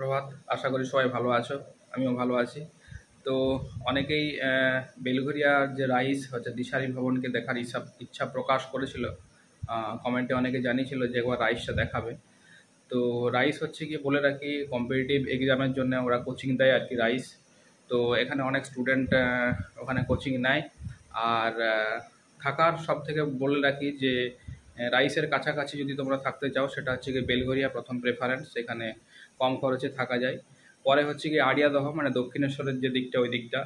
সুপ্রভাত। আশা করি সবাই ভালো আছো, আমিও ভালো আছি। তো অনেকেই বেলঘরিয়ার যে রাইস, হচ্ছে দিশারি ভবনকে দেখার ইচ্ছা ইচ্ছা প্রকাশ করেছিল। কমেন্টে অনেকে জানিয়েছিল যে একবার রাইসটা দেখাবে। তো রাইস হচ্ছে কি বলে রাখি কম্পিটিটিভ এক্সামের জন্য ওরা কোচিং দেয় আর কি রাইস। তো এখানে অনেক স্টুডেন্ট ওখানে কোচিং নেয়। আর থাকার সব থেকে বলে রাখি যে রাইসের কাছাকাছি যদি তোমরা থাকতে চাও, সেটা হচ্ছে গিয়ে বেলঘরিয়া প্রথম প্রেফারেন্স সেখানে কম খরচে থাকা যায়। পরে হচ্ছে কি আড়িয়াদহ মানে দক্ষিণেশ্বরের যে দিকটা, ওই দিকটা।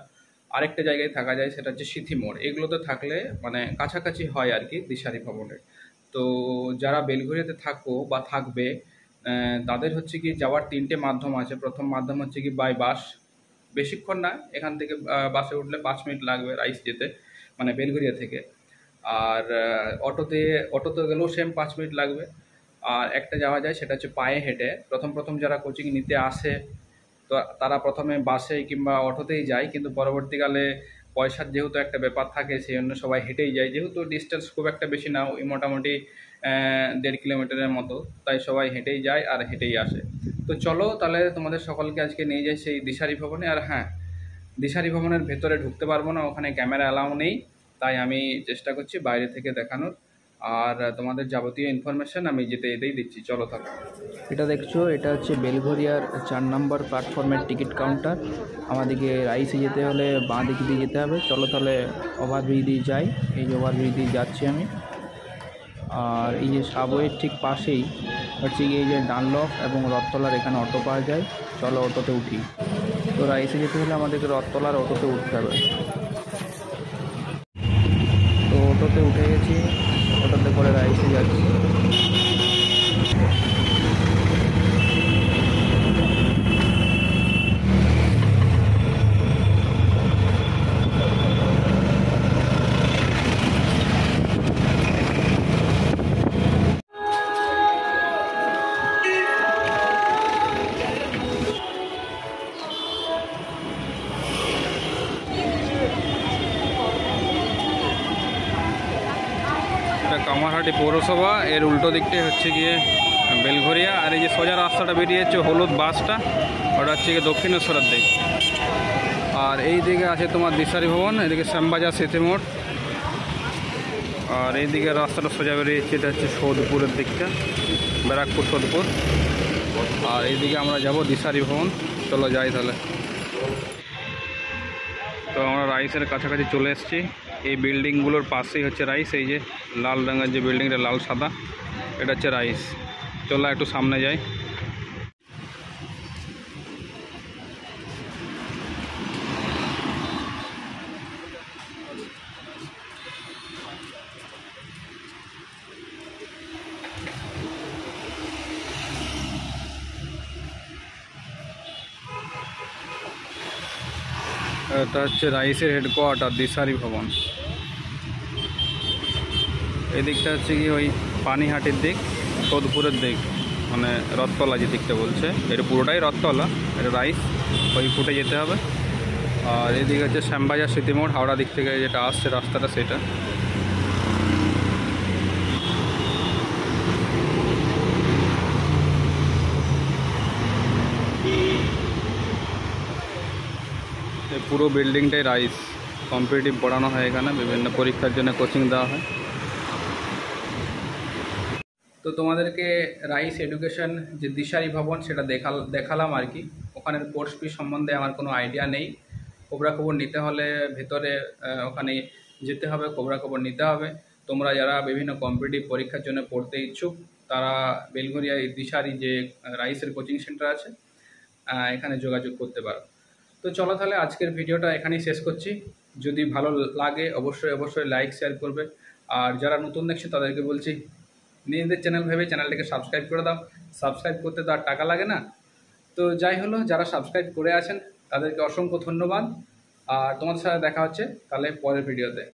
আরেকটা জায়গায় থাকা যায়, সেটা হচ্ছে সিথিমোড় এগুলোতে থাকলে মানে কাছাকাছি হয় আর কি দিশারি ভবনের। তো যারা বেলঘরিয়াতে থাকো বা থাকবে তাদের হচ্ছে কি যাওয়ার তিনটে মাধ্যম আছে। প্রথম মাধ্যম হচ্ছে কি বাই বাস বেশিক্ষণ না, এখান থেকে বাসে উঠলে পাঁচ মিনিট লাগবে রাইস যেতে মানে বেলঘরিয়া থেকে। আর অটোতে অটোতে গেলেও সেম পাঁচ মিনিট লাগবে। আর একটা যাওয়া যায়, সেটা হচ্ছে পায়ে হেঁটে। প্রথম প্রথম যারা কোচিং নিতে আসে, তো তারা প্রথমে বাসে কিংবা অটোতেই যায়, কিন্তু পরবর্তীকালে পয়সার যেহেতু একটা ব্যাপার থাকে, সেই জন্য সবাই হেঁটেই যায়। যেহেতু ডিস্টেন্স খুব একটা বেশি না, ওই মোটামুটি দেড় কিলোমিটারের মতো, তাই সবাই হেঁটেই যায় আর হেঁটেই আসে। তো চলো, তাহলে তোমাদের সকলকে আজকে নিয়ে যাই সেই দিশারি ভবনে। আর হ্যাঁ দিশারি ভবনের ভেতরে ঢুকতে পারব না, ওখানে ক্যামেরা অ্যালাউ নেই। তাই আমি চেষ্টা করছি বাইরে থেকে দেখানোর। আর তোমাদের যাবতীয় ইনফরমেশন আমি যেতে যেতেই দিচ্ছি। চলো তাহলে এটা দেখছ, এটা হচ্ছে বেলঘরিয়ার চার নম্বর প্ল্যাটফর্মের টিকিট কাউন্টার আমাদেরকে রাইসে যেতে হলে বাঁ দিক দিয়ে যেতে হবে। চলো তাহলে ওভারব্রিজ দিয়ে যাই। এই যে ওভারব্রিজ দিয়ে যাচ্ছি আমি। আর এই যে সাবওয়ের ঠিক পাশেই হচ্ছে গিয়ে এই যে ডানলক এবং রথতলার এখানে অটো পাওয়া যায়। চলো অটোতে উঠি। তো রাইসে যেতে হলে আমাদেরকে রথতলার অটোতে উঠতে হবে। অটোতে উঠে গেছি অটোতে করে রাইসে যাচ্ছি। কামারহাটি পৌরসভা, এর উল্টো দিকটাই হচ্ছে গিয়ে বেলঘরিয়া, আর এই যে সোজা রাস্তাটা বেরিয়ে যাচ্ছে হলুদ বাসটা, ওটা হচ্ছে গিয়ে দক্ষিণেশ্বরের দিক। আর এই দিকে আছে তোমার দিশারি ভবন, এদিকে শ্যামবাজার মোড়। আর এই দিকে রাস্তাটা সোজা বেরিয়ে যাচ্ছে, এটা হচ্ছে সৌদপুরের দিকটা, ব্যারাকপুর, সৌদপুর। আর এইদিকে আমরা যাব দিশারি ভবন, চলো যাই তাহলে। তো আমরা রাইসের কাছাকাছি চলে এসেছি। এই বিল্ডিংগুলোর পাশেই হচ্ছে রাইস, এই যে লাল রঙের যে বিল্ডিংটা, লাল সাদা, এটা হচ্ছে রাইস। চলো একটু সামনে যাই। এটা হচ্ছে রাইসের হেডকোয়ার্টার দিশারি ভবন। এই দিকটা হচ্ছে কি ওই পানিহাটির দিক, সোদপুরের দিক। মানে রথতলা যে দিকটা বলছে, এটা পুরোটাই রথতলা, এটা রাইস ওই ফুটে যেতে হবে। আর এদিকে হচ্ছে শ্যামবাজার স্মৃতিমোড় হাওড়া দিক থেকে যেটা আসছে রাস্তাটা সেটা। পুরো বিল্ডিংটাই রাইস কম্পিটিটিভ পড়ানো হয় এখানে, বিভিন্ন পরীক্ষার জন্য কোচিং দেওয়া হয়। তো তোমাদেরকে রাইস এডুকেশন যে দিশারি ভবন সেটা দেখাল, দেখালাম আর কি। ওখানের কোর্স ফি সম্বন্ধে আমার কোনো আইডিয়া নেই। খবরা খবর নিতে হলে ভেতরে ওখানে যেতে হবে খবরা খবর নিতে হবে। তোমরা যারা বিভিন্ন কম্পিটিটিভ পরীক্ষার জন্য পড়তে ইচ্ছুক, তারা বেলঘরিয়া দিশারি যে রাইসের কোচিং সেন্টার আছে এখানে যোগাযোগ করতে পারো। তো চলো তাহলে আজকের ভিডিওটা এখানেই শেষ করছি। যদি ভালো লাগে, অবশ্যই অবশ্যই লাইক শেয়ার করবে। আর যারা নতুন দেখছে, তাদেরকে বলছি নিজেদের চ্যানেল ভেবে চ্যানেলটাকে সাবস্ক্রাইব করে দাও। সাবস্ক্রাইব করতে তো আর টাকা লাগে না। তো যাই হলো, যারা সাবস্ক্রাইব করে আছেন, তাদেরকে অসংখ্য ধন্যবাদ। আর তোমাদের সাথে দেখা হচ্ছে তাহলে পরের ভিডিওতে